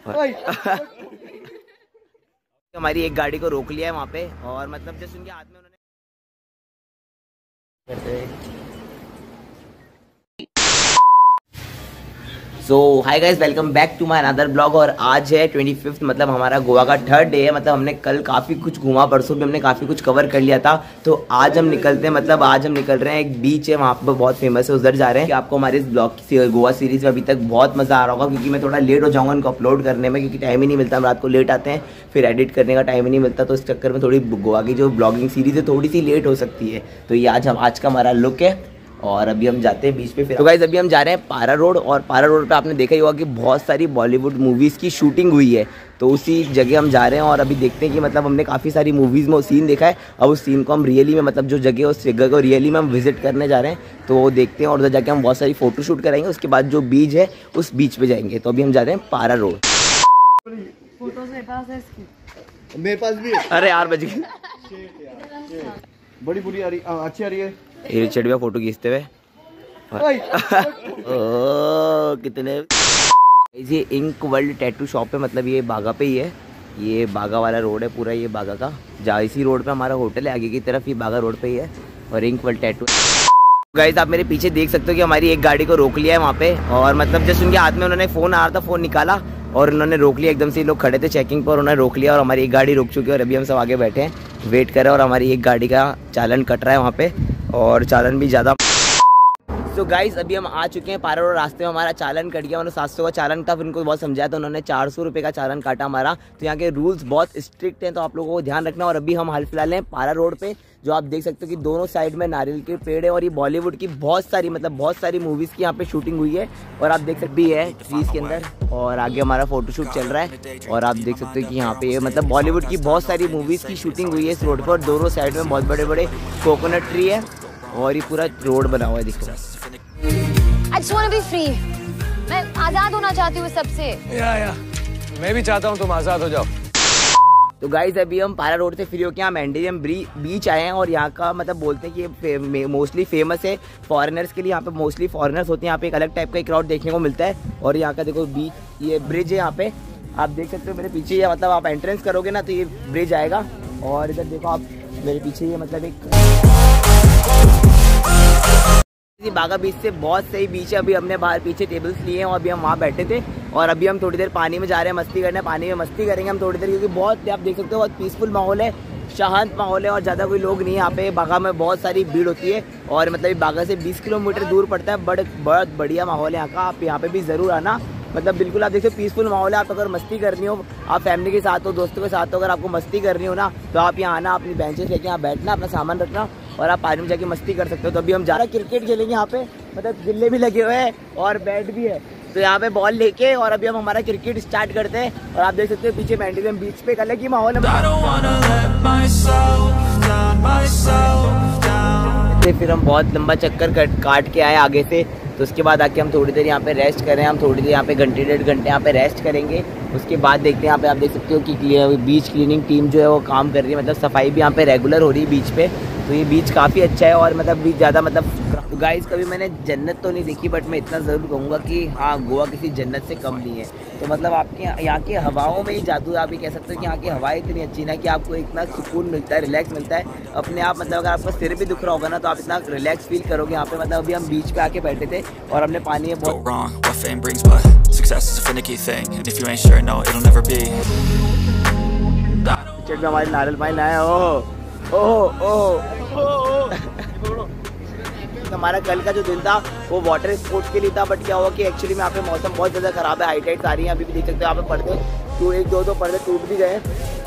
हमारी एक गाड़ी को रोक लिया है वहाँ पे और मतलब जैसे उनके हाथ में उन्होंने so hi guys welcome back to my another blog और आज है ट्वेंटी फिफ्थ मतलब हमारा गोवा का थर्ड डे है। मतलब हमने कल काफ़ी कुछ घूमा, परसों भी हमने काफ़ी कुछ कवर कर लिया था। तो आज हम निकलते हैं मतलब आज हम निकल रहे हैं एक बीच है, वहाँ पर बहुत फ़ेमस है, उधर जा रहे हैं। कि आपको हमारे इस ब्लॉग की गोवा सीरीज़ में अभी तक बहुत मज़ा आ रहा होगा, क्योंकि मैं थोड़ा लेट हो जाऊँगा इनको अपलोड करने में, क्योंकि टाइम ही नहीं मिलता, हम रात को लेट आते हैं, फिर एडिट करने का टाइम ही नहीं मिलता तो इस चक्कर में थोड़ी गोवा की जो ब्लॉगिंग सीरीज़ है, थोड़ी सी लेट हो सकती है। तो ये आज हम, आज का हमारा लुक है। और अभी हम जाते हैं बीच पे फिर तो गाइज़ अभी हम जा रहे हैं पारा रोड और पारा रोड पे आपने देखा ही होगा कि बहुत सारी बॉलीवुड मूवीज़ की शूटिंग हुई है। तो उसी जगह हम जा रहे हैं और अभी देखते हैं कि मतलब हमने काफ़ी सारी मूवीज़ में वो सीन देखा है। और उस सीन को हम रियली में मतलब जो जगह उस जगह को रियली में हम विज़िट करने जा रहे हैं। तो वो देखते हैं और उधर जाके हम बहुत सारी फ़ोटो शूट कराएँगे। उसके बाद जो बीच है उस बीच पे जाएँगे। तो अभी हम जा रहे हैं पारा रोड। मेरे पास भी अरे यार बज गई। बड़ी बुरी आ रही अच्छी आ रही है। ये चढ़िया फ़ोटो खींचते हुए। कितने ये इंक वर्ल्ड टैटू शॉप है मतलब ये बागा पे ही है। ये बागा वाला रोड है पूरा ये बागा का। जहाँ इसी रोड पे हमारा होटल है आगे की तरफ़ ये बागा रोड पे ही है और इंक वर्ल्ड टैटू गाइस आप मेरे पीछे देख सकते हो कि हमारी एक गाड़ी को रोक लिया है वहाँ पे और मतलब जैसे उनके हाथ में उन्होंने फ़ोन आ रहा था फ़ोन निकाला और उन्होंने रोक लिया एकदम से लोग खड़े थे चेकिंग पर उन्होंने रोक लिया और हमारी एक गाड़ी रुक चुकी है और अभी हम सब आगे बैठे हैं। वेट कर रहे हैं और हमारी एक गाड़ी का चालन कट रहा है वहाँ पे। और चालन भी ज़्यादा सो गाइज़ अभी हम आ चुके हैं पारा रास्ते में। हमारा चालन कट गया उन्होंने सात सौ का चालन था, फिर उनको बहुत समझाया तो उन्होंने। चार सौ रुपये का चालन काटा हमारा। तो यहाँ के रूल्स बहुत स्ट्रिक्ट हैं तो आप लोगों को ध्यान रखना। और अभी हम हाल फ़िलहाल हैं पारा रोड पे, जो आप देख सकते हो कि दोनों साइड में नारियल के पेड़ है और ये बॉलीवुड की बहुत सारी मतलब बहुत सारी मूवीज़ की यहाँ पे शूटिंग हुई है। और आप देख सकते भी है ट्रीज के अंदर, और आगे हमारा फोटोशूट चल रहा है। और आप देख सकते हो कि यहाँ पे मतलब बॉलीवुड की बहुत सारी मूवीज़ की शूटिंग हुई है इस रोड पर दोनों साइड में बहुत बड़े बड़े कोकोनट ट्री है। और ये पूरा रोड बना हुआ है देखो। I just want to be free. मैं आज़ाद होना चाहती हूँ सबसे। या या। मैं भी चाहता हूँ तुम आज़ाद हो जाओ। तो गाइज़ अभी हम पारा रोड से फ्री होकर यहाँ मैंडेरियम बीच आए हैं और यहाँ का मतलब बोलते हैं कि ये मोस्टली फ़ेमस है। फॉरेनर्स के लिए यहाँ पे मोस्टली फॉरेनर्स होते हैं। यहाँ पे एक अलग टाइप का क्राउड देखने को मिलता है। और यहाँ का देखो बीच ये ब्रिज है यहाँ पे। आप देख सकते हो मेरे पीछे ये मतलब आप एंट्रेंस करोगे ना तो ये ब्रिज आएगा। और इधर देखो आप मेरे पीछे ये मतलब एक बागा बीच से बहुत सही बीच है। अभी हमने बाहर पीछे टेबल्स लिए हैं और अभी हम वहाँ बैठे थे और अभी हम थोड़ी देर पानी में जा रहे हैं, मस्ती करने। पानी में मस्ती करेंगे हम थोड़ी देर क्योंकि बहुत आप देख सकते हो, बहुत पीसफुल माहौल है, शांत माहौल है और ज़्यादा कोई लोग नहीं यहाँ पे बागा में बहुत सारी भीड़ होती है और मतलब बागा से 20 किलोमीटर दूर पड़ता है। बड़, बहुत बढ़िया माहौल है यहाँ का। आप यहाँ पे भी ज़रूर आना। मतलब बिल्कुल आप देखिए पीसफुल माहौल है। आप अगर मस्ती करनी हो, आप फैमिली के साथ हो, दोस्तों के साथ हो, अगर आपको मस्ती करनी हो ना तो आप यहाँ आना, अपनी बेंचेस लेके यहाँ बैठना, अपना सामान रखना। और आप पानी में जाके मस्ती कर सकते हो। तो अभी हम जा रहे हैं क्रिकेट खेलेंगे यहाँ पे। मतलब गिल्ले भी लगे हुए हैं और बैट भी है। तो यहाँ पे बॉल लेके और अभी हम हमारा क्रिकेट स्टार्ट करते हैं। और आप देख सकते हो पीछे मैंडियम बीच पे अलग ही माहौल है। फिर हम बहुत लंबा चक्कर काट के आए आगे से। तो उसके बाद आके हम थोड़ी देर यहाँ पे रेस्ट करें हम थोड़ी देर यहाँ पे घंटे डेढ़ घंटे यहाँ पे रेस्ट करेंगे। उसके बाद देखते हैं यहाँ पे आप देख सकते हो कि बीच क्लीनिंग टीम जो है वो काम कर रही है। मतलब सफ़ाई भी यहाँ पे रेगुलर हो रही है बीच पे। तो ये बीच काफ़ी अच्छा है और मतलब बीच ज़्यादा मतलब गाइस कभी मैंने जन्नत तो नहीं देखी बट मैं इतना ज़रूर कहूँगा कि हाँ गोवा किसी जन्नत से कम नहीं है। तो मतलब आपके यहाँ की हवाओं में ही जादू आप ये कह सकते हो कि यहाँ की हवाएँ इतनी अच्छी ना कि आपको इतना सुकून मिलता है रिलैक्स मिलता है। अपने आप मतलब अगर आपका सिर भी दुख रहा होगा ना तो आप इतना रिलैक्स फील करोगे यहाँ पे। मतलब अभी हम बीच पे आके बैठे थे और हमने पानी में बहुत हमारे नारियल पानी लाया ओ ओ ओ हमारा कल का जो दिन था, वो वाटर स्पोर्ट्स के लिए था बट क्या हुआ कि एक्चुअली में यहाँ पे मौसम बहुत ज़्यादा ख़राब है हाईटाइट्स आ रही है, अभी भी देख सकते हो, यहाँ पे पर्दे टू एक दो दो पर्दे टूट भी गए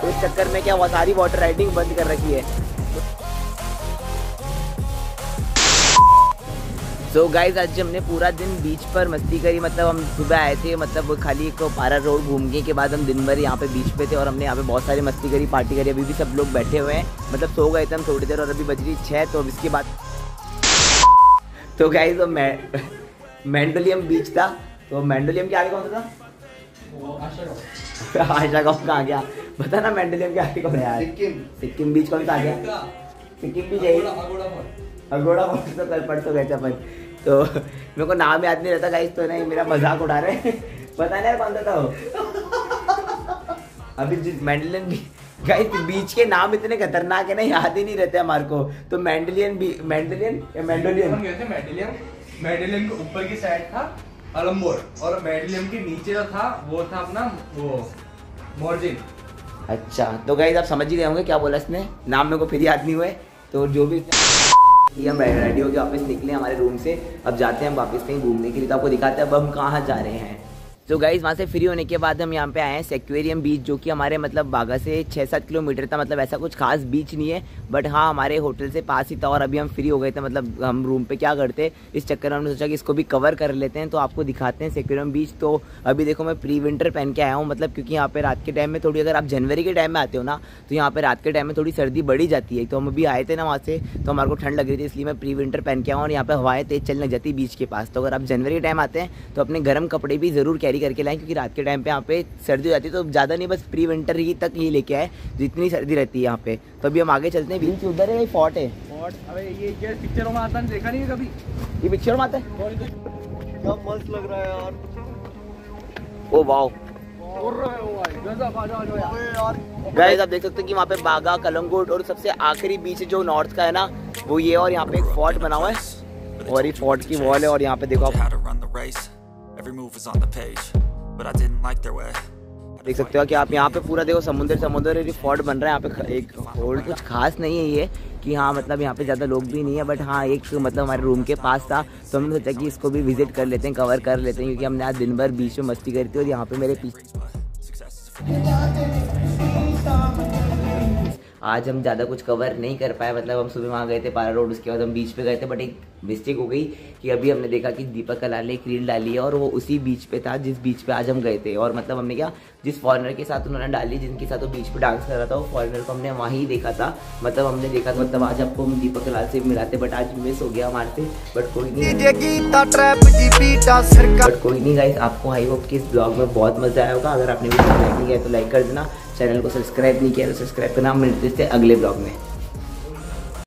तो इस चक्कर में क्या हुआ, सारी वाटर राइडिंग बंद कर रखी है। सो गाइज़ आज हमने पूरा दिन बीच पर मस्ती करी। मतलब हम सुबह आए थे मतलब खाली एक पारा रोड घूमने के बाद हम दिन भर यहाँ पे बीच पे थे और हमने यहाँ पे बहुत सारी मस्ती करी पार्टी करी। अभी भी सब लोग बैठे हुए हैं। मतलब सो गए थे हम थोड़ी देर और अभी बज रही छः तो अब इसके बाद तो गाइज़ वो मैंडोलियम बीच था। तो मैंडोलियम के आगे कौन सा था? आशा गाँव कहाँ गया बता ना मैंडोलियम के आगे कौन है यार। सिक्किम। बीच कौन सा आ गया? सिक्किम बीच है अगोड़ा तो कल परसों गए थे अपन। तो मेरे को नाम याद नहीं रहता गाइस तो नहीं मेरा मज़ाक उड़ा रहे पता नहीं कौन सा था वो। अभी जिस मैंडलियन भी गाइस बीच के नाम इतने खतरनाक है ना याद ही नहीं रहते हमारे को। तो मैंडलियन भी मैंडलियन या मैंडोलियन मेडिलियम मेडिलियम के ऊपर की साइड था अलम्बोर और मेडिलियम के नीचे जो था वो था अपना वो मोर्जिन अच्छा तो गाइस आप समझ ही गए होंगे क्या बोला इसने। नाम मेरे को फिर याद नहीं हुए तो जो भी ये हम रेडी होके वापस निकले हमारे रूम से। अब जाते हैं हम वापस कहीं घूमने के लिए। तो आपको दिखाते हैं अब हम कहाँ जा रहे हैं। तो गाइज़ वहाँ से फ्री होने के बाद हम यहाँ पे आए हैं सेक्वेरियम बीच जो कि हमारे मतलब बागा से छः सात किलोमीटर था मतलब ऐसा कुछ खास बीच नहीं है बट हाँ हमारे होटल से पास ही था और अभी हम फ्री हो गए थे मतलब हम रूम पे क्या करते, इस चक्कर में हमने सोचा कि इसको भी कवर कर लेते हैं तो आपको दिखाते हैं सेक्वेरियम बीच तो अभी देखो मैं प्री विंटर पहन के आया हूँ मतलब क्योंकि यहाँ पे रात के टाइम में थोड़ी, अगर आप जनवरी के टाइम में आते हो ना तो यहाँ पे रात के टाइम में थोड़ी सर्दी बढ़ी जाती है। तो हम अभी आए थे ना वहाँ से तो हमारे को ठंड लग रही थी, इसलिए मैं प्री विंटर पहन के आऊँ और यहाँ पर हवाएँ तेज चलने जाती बीच के पास। तो अगर आप जनवरी के टाइम आते हैं तो अपने गर्म कपड़े भी ज़रूर कैरी करके लाएँ क्योंकि रात के टाइम पे यहाँ पे सर्दी हो जाती है तो ज़्यादा नहीं बस प्री विंटर ही तक ही लेके आए जितनी सर्दी रहती है यहाँ पे। तो अभी हम आगे चलते हैं बीच उधर है फोर्ट है। अबे ये पिक्चरों में आता है देखा नहीं है कभी? ये पिक्चर में आता है? क्या मस्त लग रहा है यार। Oh wow. और रहे हो भाई गजब आ जाओ आ जाओ यार। अबे यार। गाइस आप देख सकते हैं कि वहाँ पे बागा कलंगुट और सबसे आखिरी बीच जो नॉर्थ का है ना वो ये और यहाँ पे एक फोर्ट बना हुआ है। और ये फोर्ट की वॉल है और यहाँ पे देखो आप। Every move was on the page, but I didn't like their way. देख सकते हो कि आप यहाँ पे पूरा देखो समुद्र समुद्र फोर्ट बन रहा है यहाँ पे एक होल्ड कुछ खास नहीं है ये कि हाँ मतलब यहाँ पे ज़्यादा लोग भी नहीं है बट हाँ एक मतलब हमारे रूम के पास था तो हमने सोचा कि इसको भी विज़िट कर लेते हैं कवर कर लेते हैं क्योंकि हमने आज दिन भर बीच में मस्ती करी थी और यहाँ पे मेरे पीछे आज हम ज़्यादा कुछ कवर नहीं कर पाए। मतलब हम सुबह वहाँ गए थे पारा रोड उसके बाद हम बीच पे गए थे बट एक मिस्टेक हो गई कि अभी हमने देखा कि दीपक कलाल ने एक रील डाली है और वो उसी बीच पे था जिस बीच पे आज हम गए थे। और मतलब हमने क्या जिस फॉरेनर के साथ उन्होंने डाली जिनके साथ वो बीच पे डांस कर रहा था वो फॉरेनर को हमने वहाँ ही देखा था। मतलब हमने देखा था मतलब आज आपको हम दीपक कलाल से मिलाते बट आज मिस हो गया हमारे से। बट कोई नहीं बट कोई नहीं गाइस आपको आई होप कि इस ब्लॉग में बहुत मज़ा आया होगा। अगर आपने वीडियो लाइक नहीं किया तो लाइक कर देना। चैनल को सब्सक्राइब नहीं किया तो सब्सक्राइब करना। मिलते थे अगले ब्लॉग में।